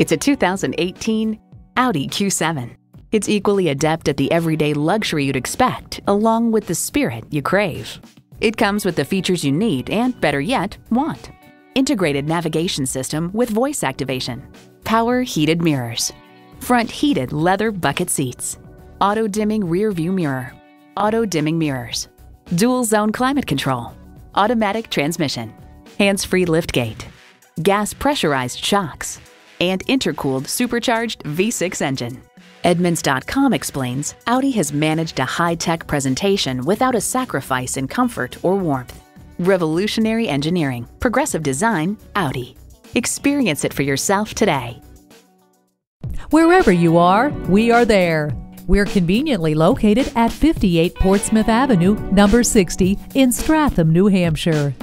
It's a 2018 Audi Q7. It's equally adept at the everyday luxury you'd expect, along with the spirit you crave. It comes with the features you need and, better yet, want. Integrated navigation system with voice activation, power heated mirrors, front heated leather bucket seats, auto dimming rear view mirror, auto dimming mirrors, dual zone climate control, automatic transmission, hands free liftgate, gas pressurized shocks, and intercooled supercharged V6 engine. Edmunds.com explains Audi has managed a high tech presentation without a sacrifice in comfort or warmth. Revolutionary engineering, progressive design, Audi. Experience it for yourself today. Wherever you are, we are there. We're conveniently located at 58 Portsmouth Avenue, number 60, in Stratham, New Hampshire.